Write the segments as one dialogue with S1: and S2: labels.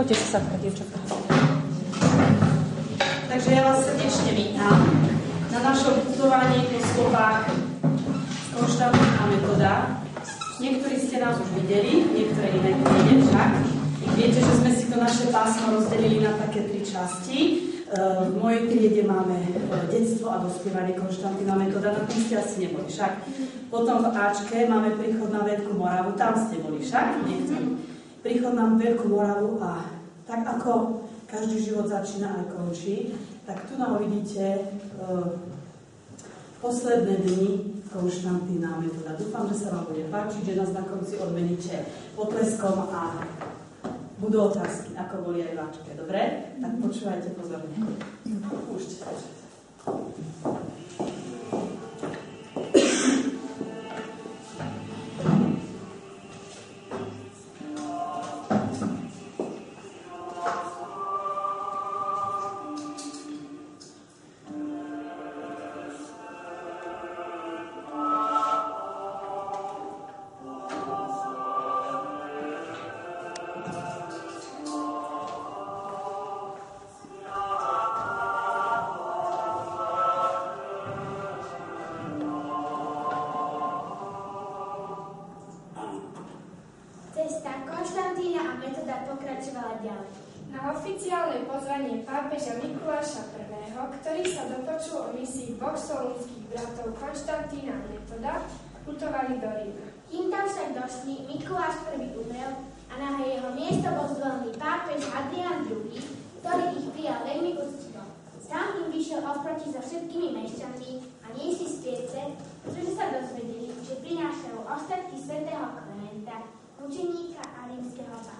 S1: Poďte si sadka, dievčatá.
S2: Takže ja vás srdečne vítam na našom putovaní po stopách Konštantína metoda. Niektorí ste nás už videli, niektoré iné nie však. Viete, že sme si to naše pásmo rozdelili na také tri časti. E, v mojej triede máme e, detstvo a dospievanie Konštantína metoda, na tom ste asi neboli však. Potom v Ačke máme príchod na Veľkú Moravu, tam ste boli však, niektorí. Príchod na Veľkú Moravu a tak ako každý život začína aj končí, tak tu nám vidíte uh, posledné dni Konštantína metoda. Dúfam, že sa vám bude páčiť, že nás na konci odmeníte potleskom a budú otázky, ako boli aj váčke. Dobre? Tak počúvajte pozorne. príjmame
S3: pozvanie
S4: pápeža Mikuláša I., ktorý sa dopočul o misii dvoch solúnskych bratov Konštantína a Metoda, putovali do Ríma.
S3: Kým tam však došli, Mikuláš I. umrel a na jeho miesto bol zvolený pápež Adrian II., ktorý ich prijal veľmi úctivo. Sám im vyšiel oproti so všetkými mešťanmi a niesli spiece, pretože sa dozvedeli, že prinášajú ostatky svätého Klementa, mučeníka a rímskeho pána.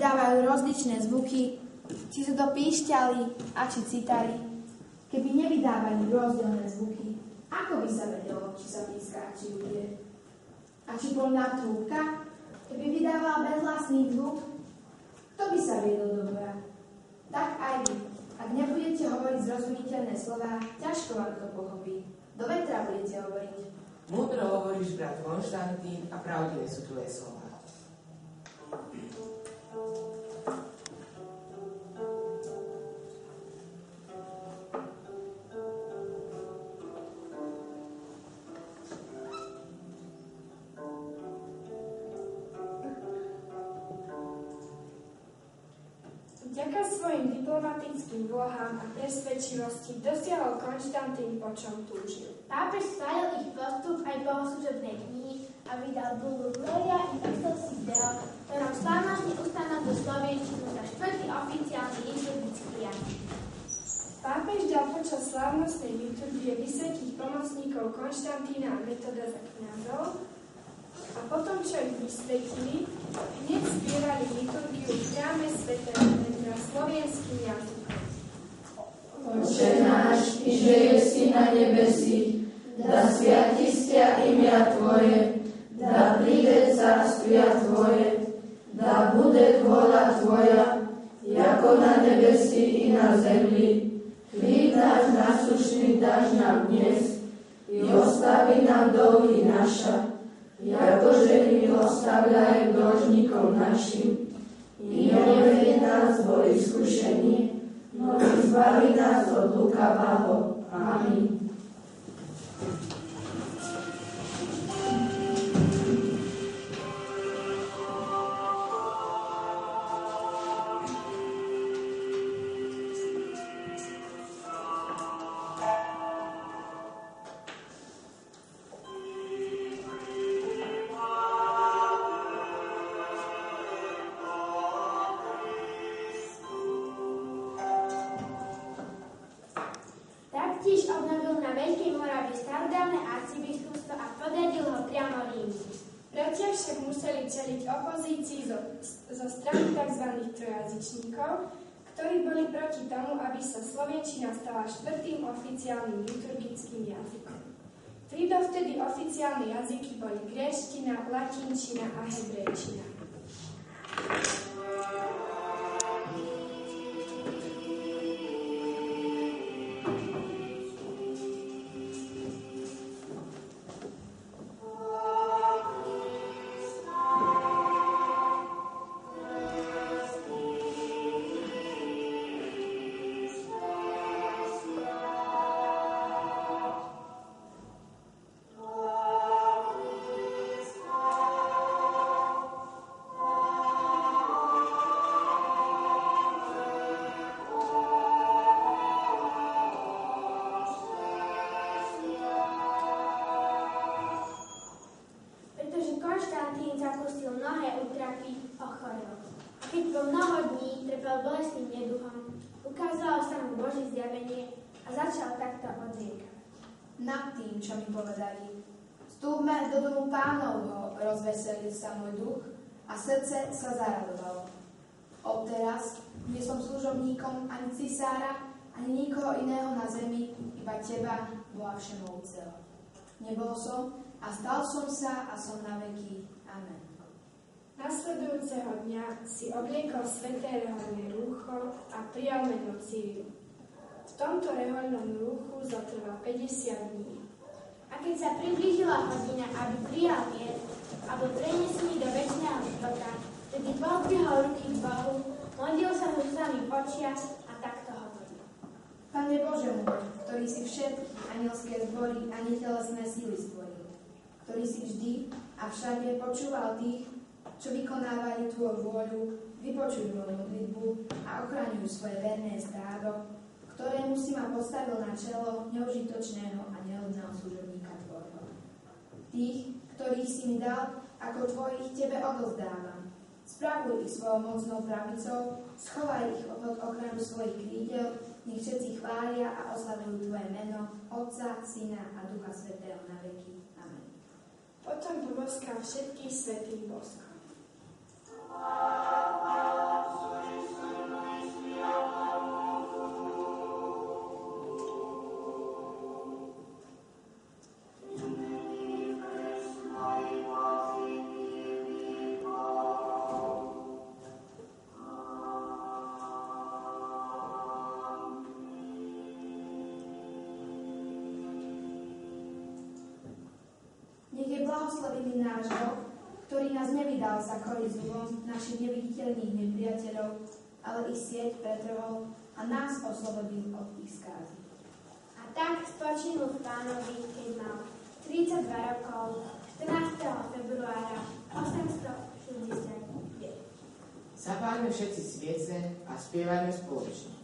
S3: vydávajú rozličné zvuky, či sú to píšťaly a či citary. Keby nevydávali rozdielne zvuky, ako by sa vedelo, či sa píska, či bude? A či polná trúbka, keby vydávala bezvlastný zvuk, kto by sa viedol do boja? Tak aj vy. Ak nebudete hovoriť zrozumiteľné slova, ťažko vám to pochopí. Do vetra budete hovoriť.
S5: Múdro hovoríš, brat Konštantín, a pravdivé sú tvoje slova.
S4: Diplomatickým úlohám a presvedčivosti dosiahol Konštantín, po čom túžil.
S3: Pápež schválil ich postup aj bohoslužobnej knihy a vydal bulu Gloria in excelsis Deo, ktorom slávnostne ustanoval do Slovenčinu za štvrtý oficiálny liturgický jazyk.
S4: Pápež dal počas slávnostnej liturgie vysvetliť pomocníkov Konštantína a metoda za kniazov a potom, čo ich vysvetili, i spjevali liturgiju prame svetelene na slovenskim jazikom.
S6: Oče naš, i želje si na nebesi, da svjatistja imja Tvoje, da pride carstvuja Tvoje, da bude vola Tvoja, jako na nebesi i na zemlji. Hli naš nasušni daš nam dnes i ostavi nam dolgi naša, jako želi ostavljaj dlžníkom našim. Nevedie nás vo iskušení, no zbavi nás od lukavého. Amen.
S3: Taktiež obnovil na Veľkej Moravie starodávne arcibiskupstvo a podriadil ho priamo Rímu.
S4: Bratia však museli čeliť opozícii zo, zo strany tzv. trojazyčníkov, ktorí boli proti tomu, aby sa slovenčina stala štvrtým oficiálnym liturgickým jazykom. Tri dovtedy oficiálne jazyky boli gréština, latinčina a hebrejčina.
S3: Trpel bolestným neduchom, ukázalo sa mu Boží zjavenie a začal takto odriekať.
S7: Nad tým, čo mi povedali. Vstúpme do domu pánovho, rozveselil sa môj duch a srdce sa zaradovalo. Odteraz nie som služobníkom ani cisára, ani nikoho iného na zemi, iba teba, Boha Všemovúceho. Nebol som a stal som sa a som na veky. Amen.
S4: Nasledujúceho dňa si obliekol sveté reholné rúcho a prijal meno Cyril. V tomto rehoľnom rúchu zotrval 50 dní.
S3: A keď sa priblížila hodina, aby prijal mier a bol prenesený do väčšného života, vtedy pozdvihol ruky k Bohu, modlil sa v očiach a takto hovoril.
S7: Pane Bože môj, ktorý si všetky anielské zbory a netelesné síly stvoril, ktorý si vždy a všade počúval tých, čo vykonávajú Tvoju vôľu, vypočujú moju modlitbu a ochraňujú svoje verné stádo, ktorému si ma postavil na čelo neužitočného a nehodného služobníka Tvojho. Tých, ktorých si mi dal, ako Tvojich Tebe odozdávam. Spravuj ich svojou mocnou pravicou, schovaj ich pod ochranu svojich krídel, nech všetci chvália a oslavujú Tvoje meno, Otca, Syna a Ducha Svetého na veky. Amen.
S4: Potom poboskal všetkých svetým boskom.
S7: Blahoslavený náš Boh, ktorý nás nevydal za kory zubom našich neviditeľných nepriateľov, ale ich sieť pretrhol a nás oslobodil od ich skázy.
S3: A tak spočinul v pánovi, keď mal 32 rokov, 14. februára 865.
S5: Zapáľme všetci sviece a spievajme spoločne.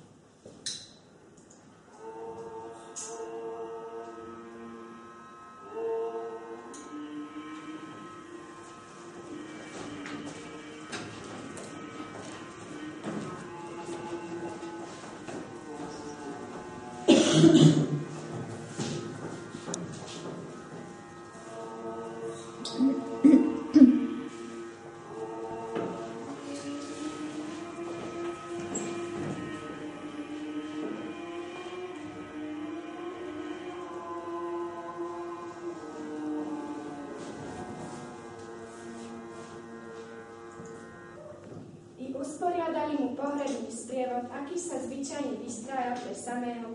S4: Usporiadali mu pohrebný sprievod, aký sa zvyčajne vystrája pre samého.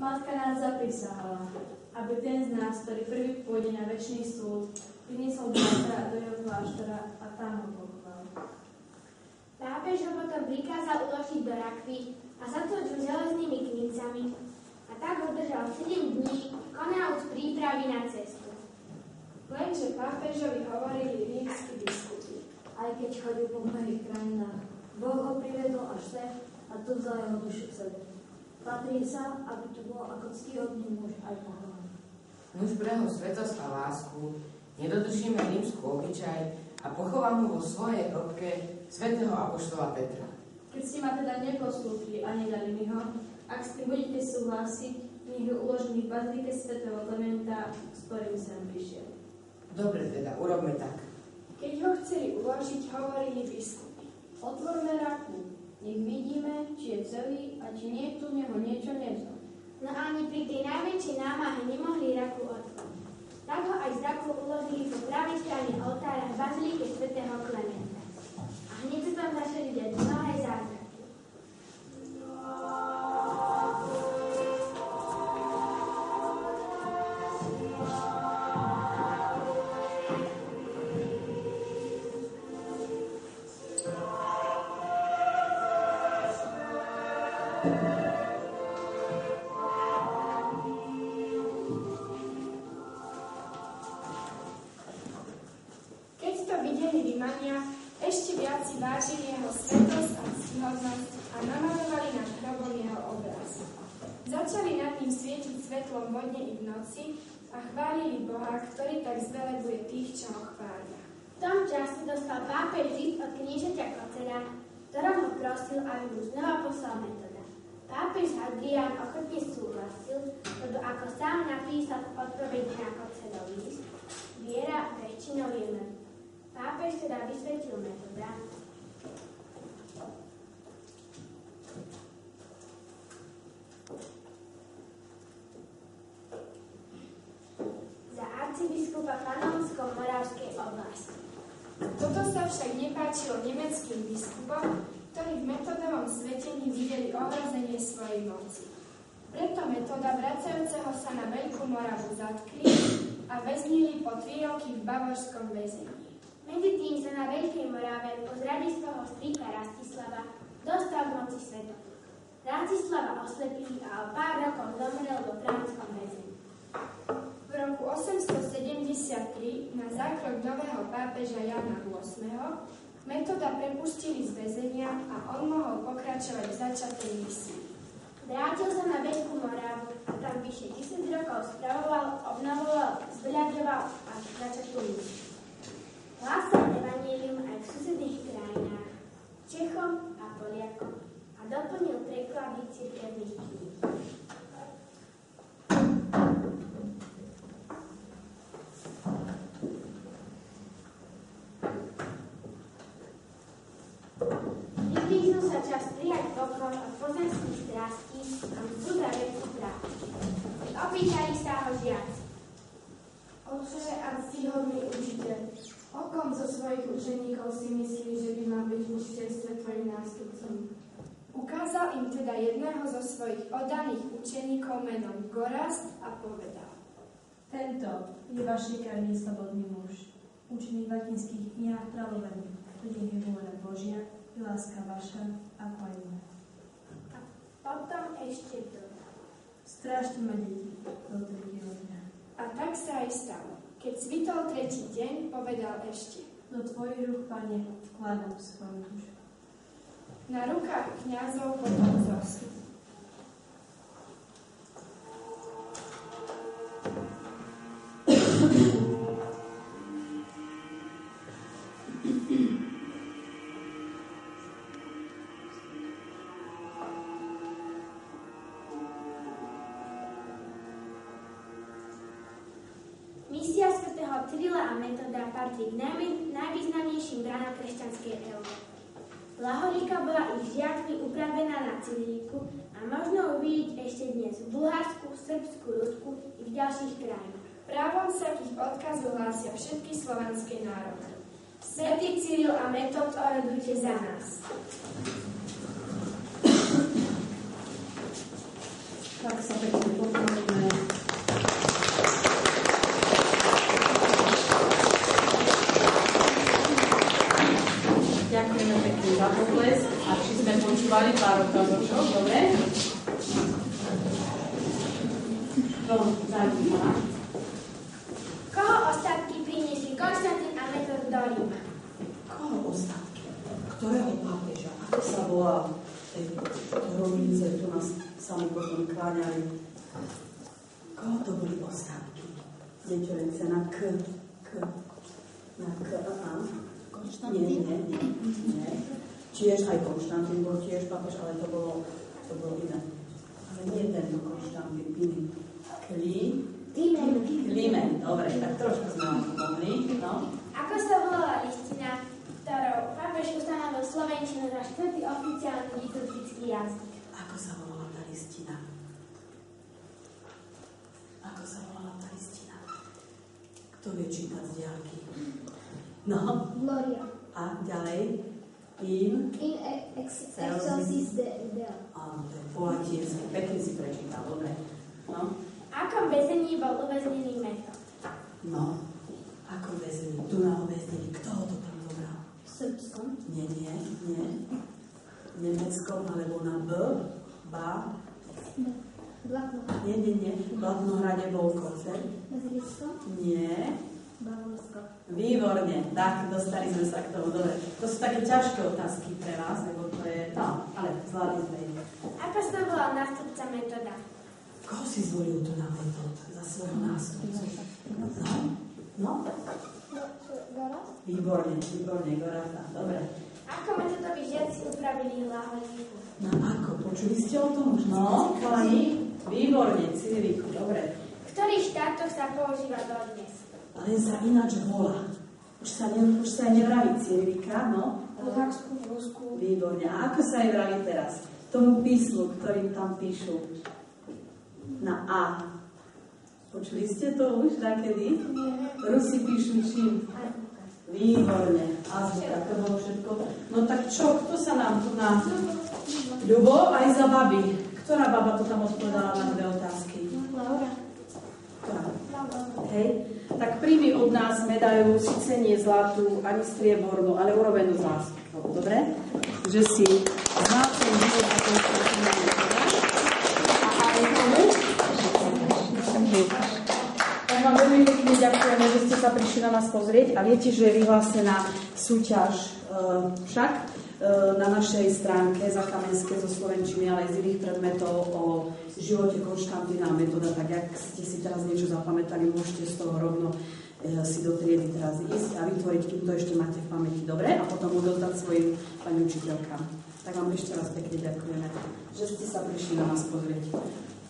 S8: Matka nás zaprisahala, aby ten z nás, ktorý prvý pôjde na väčší súd, priniesol bratra do jeho kláštora a tam ho pochoval.
S3: Pápež ho potom prikázal uložiť do rakvy a zatvočil železnými knincami a tak ho držal 7 dní, konajúc prípravy na cestu.
S4: Lenže pápežovi hovorili rímsky biskupy.
S9: Aj keď chodil po mnohých krajinách, Boh ho privedol až sem a tu vzal jeho dušu k sebe. Patrí sa, aby tu bol ako ctihodný muž aj pohľadný.
S5: Muž pre jeho svetosť a lásku, nedodržíme rímsku obyčaj a pochovám ho vo svojej hrobke svätého apoštola Petra.
S10: Keď ste ma teda neposlúchli a nedali mi ho, ak s tým budete súhlasiť, nech ho uložím v bazilike svätého Klementa, s ktorým sem prišiel.
S5: Dobre teda, urobme tak.
S4: Keď ho chceli uložiť, hovorili biskupy.
S10: Otvorme raku, nech vidíme, či je celý a či niekto v neho niečo nevzal.
S3: No ani pri tej najväčšej námahe nemohli raku otvoriť. Tak ho aj z raku uložili po pravej strane oltára v bazilike svätého Klementa. Začali
S4: nad ním svietiť svetlom vodne i v noci a chválili Boha, ktorý tak zvelebuje tých, čo ho chvália.
S3: V tom čase dostal pápež list od kniežaťa Kocera, ktorom ho prosil, aby mu znova poslal metoda. Pápež Hadrián ochotne súhlasil, lebo ako sám napísal v odpovedi na Kocerov list, viera väčšinou je mŕtva. Pápež teda vysvetlil metoda, za arcibiskupa Panonsko-Moravskej oblasti.
S4: Toto sa však nepáčilo nemeckým biskupom, ktorí v metodovom svetení videli ohrozenie svojej moci. Preto metoda vracajúceho sa na Veľkú Moravu zatkli a väznili po tri roky v bavorskom väzení.
S3: Medzi tým sa na Veľkej Morave po zrade svojho strýka Rastislava dostal k moci svetovi. Rastislava oslepili a o pár rokov zomrel vo franskom väzení.
S4: V roku 873 na zákrok nového pápeža Jana VIII metoda prepustili z väzenia a on mohol pokračovať v začatej misii.
S3: Vrátil sa na Veľkú Moravu a tam vyše 1000 rokov spravoval, obnovoval, zveľaďoval a začatú misiu. Hlásal evanílium aj v susedných krajinách, Čechom a Poliakom a doplnil preklady cirkevných kníh. Sa čas prijať pokoj od pozemských strastí a mzdu za veľkú prácu. Opýtali sa ho žiaci.
S7: Oče a ctihodný učiteľ, o kom zo svojich učeníkov si myslíš, že by mal byť v učiteľstve tvojim nástupcom?
S4: Ukázal im teda jedného zo svojich oddaných učeníkov menom Gorast a povedal.
S10: Tento je vašej krajine slobodný muž, učený v latinských knihách pravoverný, kde je vôľa Božia i láska vaša, ako aj moja.
S3: Potom ešte dodal.
S10: Strážte ma deti do tretieho dňa.
S4: A tak sa aj stalo. Keď svitol tretí deň, povedal ešte.
S10: Do tvojich rúk, pane, vkladám svoju dušu.
S4: Na rukách kňazov potom zosnul.
S3: Cyrila a Metoda patrí k najvýznamnejším branám kresťanskej Európy. Lahorika bola ich žiakmi upravená na Cyriliku a možno uvidieť ešte dnes v Bulharsku, Srbsku, Rusku i v ďalších krajinách.
S4: Právom sa k ich odkazu hlásia všetky slovanské národy.
S3: Svetý Cyril a Metod orodujte za nás.
S8: Tak sa pekne pokloníme. Ďakujeme pekne za pokles. A či sme počúvali pár ukazočov, dobre? To zaujíma.
S3: Koho ostatky priniesli Konstantín a Metod do Ríma?
S2: Koho ostatky? Ktorého pápeža? Ako sa volá? Tej rovnice, tu nás sami potom kláňali. Koho to boli ostatky? Niečo len sa na K. K. Na K. A. Nie, nie, nie. nie. tiež aj Konštantín bol tiež pápež, ale to bolo, to bolo iné. Ale nie tento Konštantín, iný. Klí,
S3: Týmen.
S2: Klimen, dobre, tak trošku sme vám pomohli, no.
S3: Ako sa volala listina, ktorou pápež ustanovil Slovenčinu za štvrtý oficiálny liturgický jazyk?
S2: Ako sa volala tá listina? Ako sa volala tá listina? Kto vie čítať z diálky? No,
S9: Gloria.
S2: a ďalej? In?
S9: In e- ex-
S2: Celsi.
S9: excelsis de- Deo.
S2: Áno, to je po latinsky. Pekne si prečítal, dobre. No,
S3: akom väzení bol uväznený metod?
S2: no. Ako väzení? Tu na väzení. Kto ho to tam zobral?
S9: V Srbskom.
S2: Nie, nie, nie. Nemeckom alebo na B, Ba.
S9: Blatno.
S2: Nie, nie, nie. V Blatnohrade bol koncert.
S9: Bezrícko.
S2: Nie.
S9: Bavorsko.
S2: Výborne, tak, dostali sme sa k tomu, dobre. To sú také ťažké otázky pre vás, lebo to je, no, ale zvládli sme ich.
S3: Ako sa volal nástupca metoda?
S2: Koho si zvolil tu na metód za svojho nástupcu? No, no, výborne, výborne, Gorata, dobre.
S3: Ako metodoví žiaci upravili hlaholíku?
S2: No ako, počuli ste o tom? No, chalani, výborne, Ciriku, dobre.
S3: V ktorých štátoch sa používa dodnes?
S2: Ale sa ináč volá. Už sa, ne, už sa nevraví Cirilika, no.
S4: Bulharsku, v Rusku.
S2: Výborne. A ako sa aj vraví teraz? Tomu písmu, ktorým tam píšu na A. Počuli ste to už nakedy? Rusi píšu čím? Výborne. Azbuka, to bolo všetko. No tak čo, kto sa nám tu na... Ľubo, aj za baby. Ktorá baba to tam odpovedala na dve otázky?
S9: Laura.
S2: Ktorá? Hej. Tak príjmi od nás medailu, síce nie zlatú, ani striebornú, ale urobenú z lásky. Dobre? Že si znal ten život a ten A aj tomu? Tak vám veľmi pekne ďakujeme, že ste sa prišli na nás pozrieť a viete, že je vyhlásená súťaž e, však na našej stránke Zakamenské zo Slovenčiny, ale aj z iných predmetov o živote Konštantína a metoda, tak ak ste si teraz niečo zapamätali, môžete z toho rovno e, si do triedy teraz ísť a vytvoriť, kým to ešte máte v pamäti dobre a potom odozdať svojim pani učiteľkám. Tak vám ešte raz pekne ďakujeme, že ste sa prišli na nás pozrieť.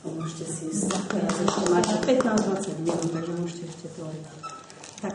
S2: Môžete si ísť. Ešte máte 15-20 minút, takže môžete ešte to. Tak?